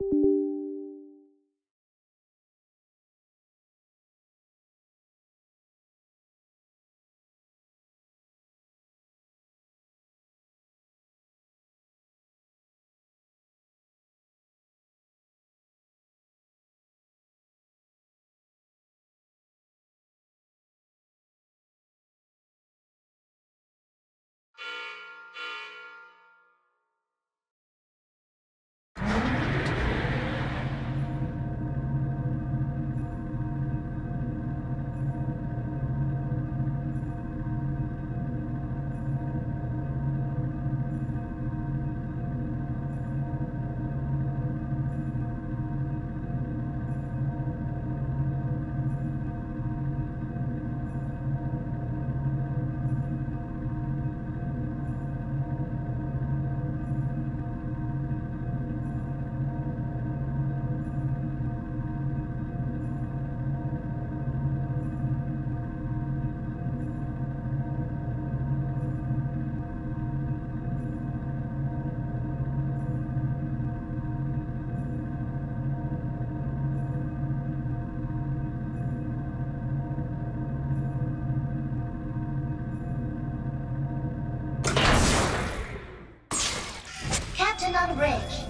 Captain on bridge.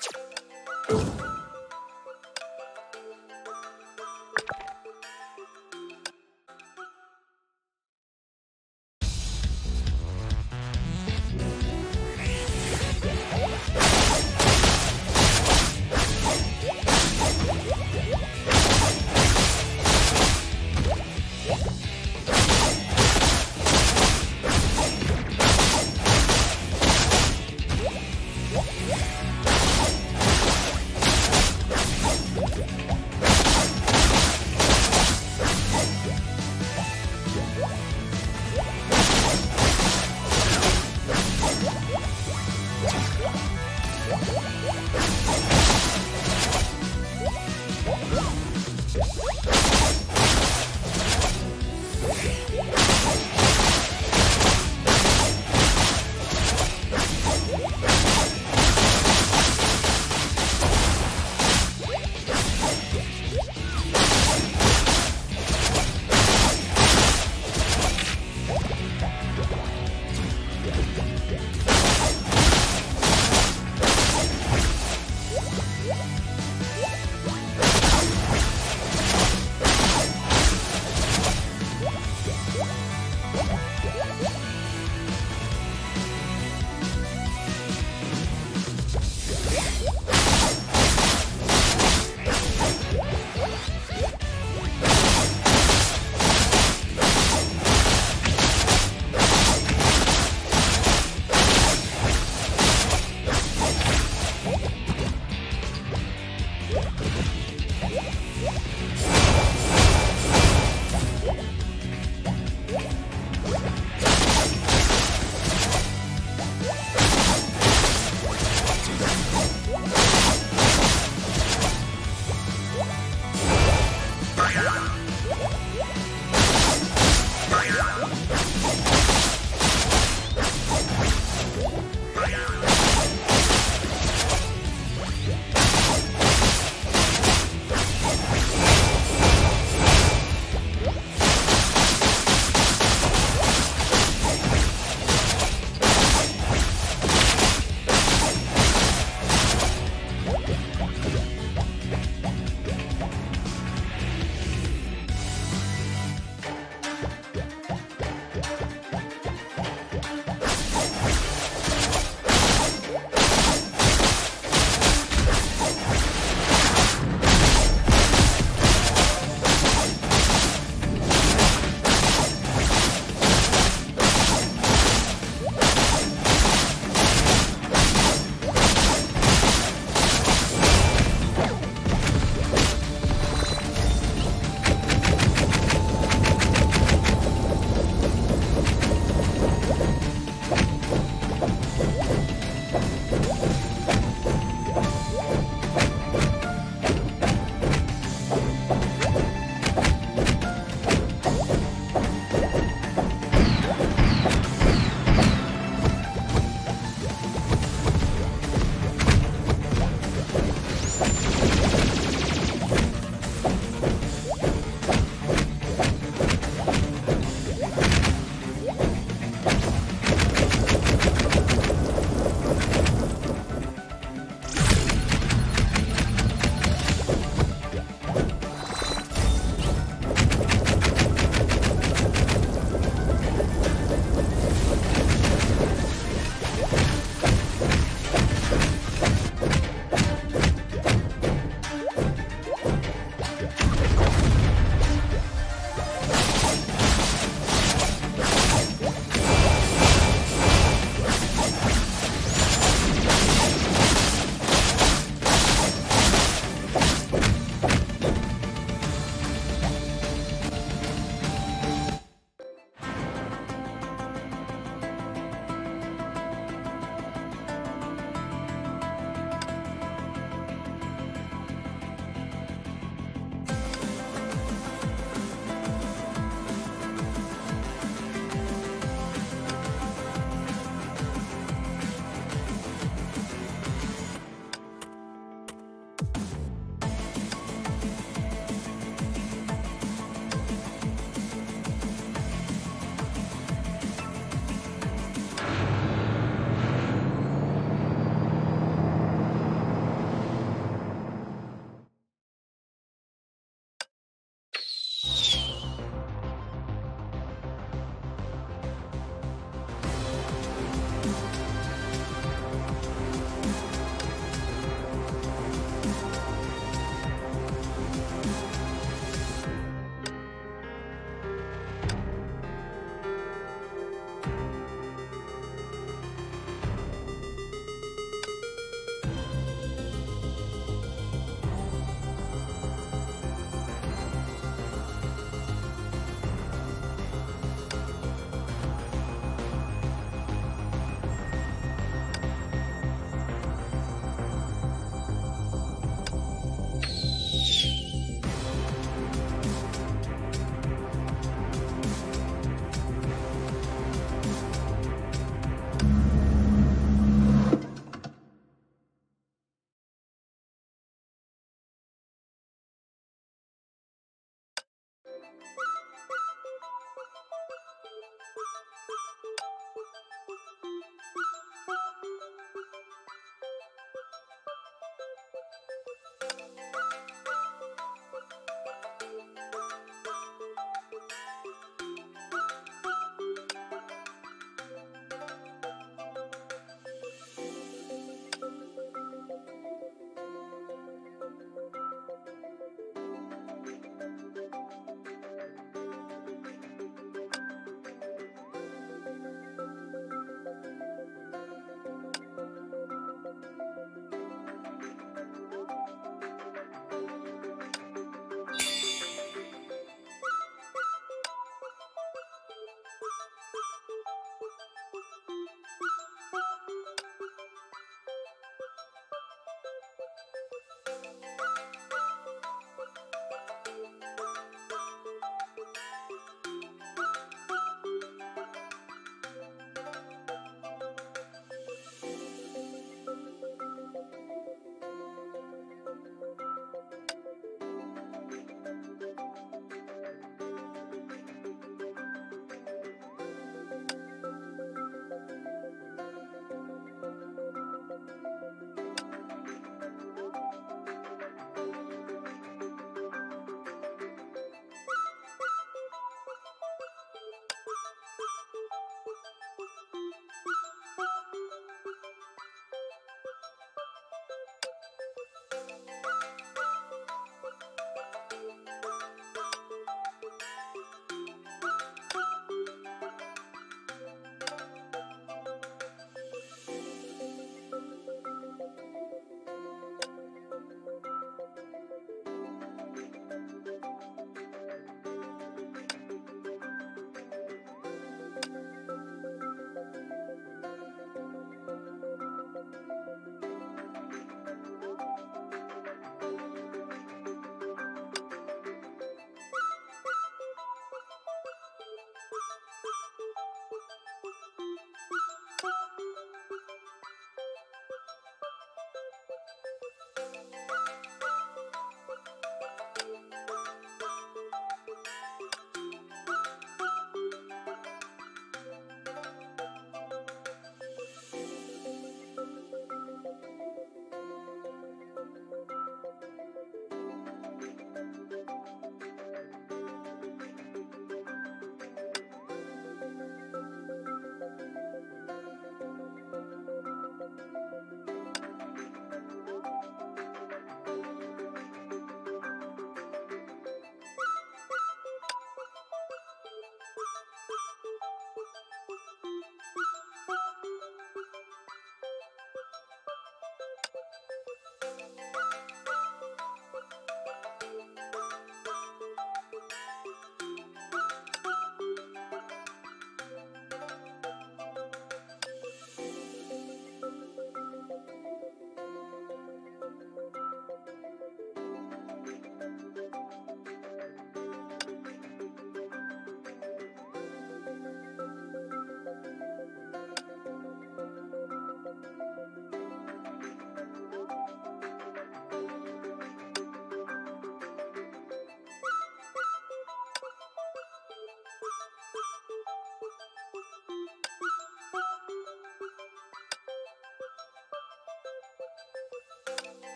you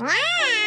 Wow!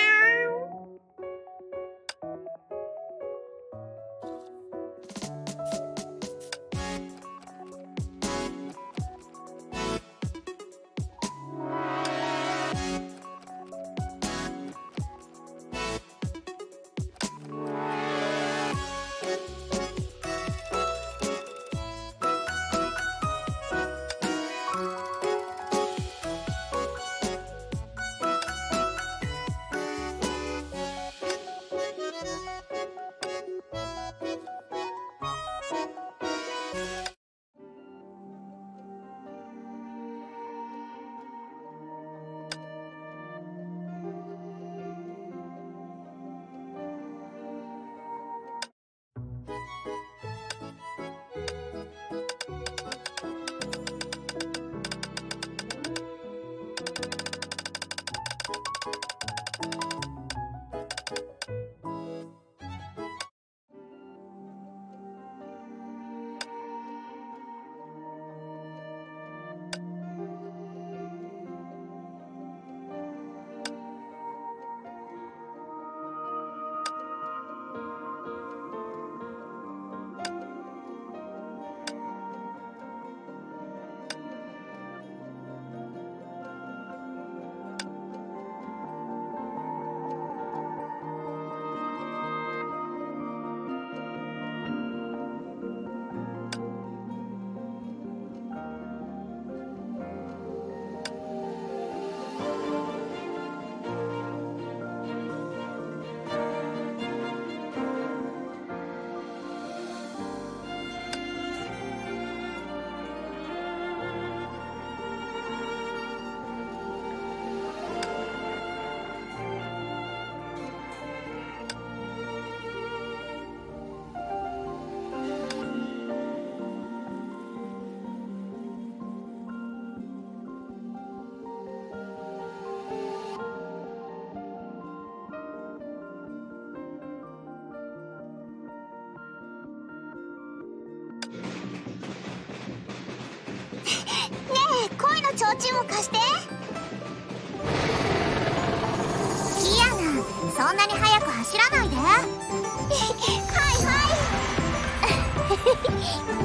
灯を貸して。キアナそんなに速く走らないで。はいはい。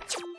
you.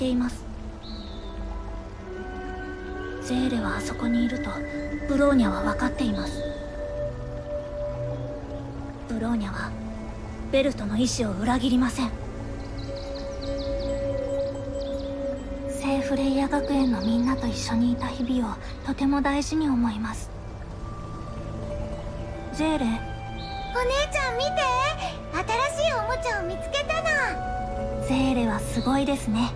ています。ゼーレはあそこにいるとブローニャは分かっています。ブローニャはベルトの意志を裏切りません。聖フレイヤ学園のみんなと一緒にいた日々をとても大事に思います。ゼーレ。お姉ちゃん見て。新しいおもちゃを見つけたの。ゼーレはすごいですね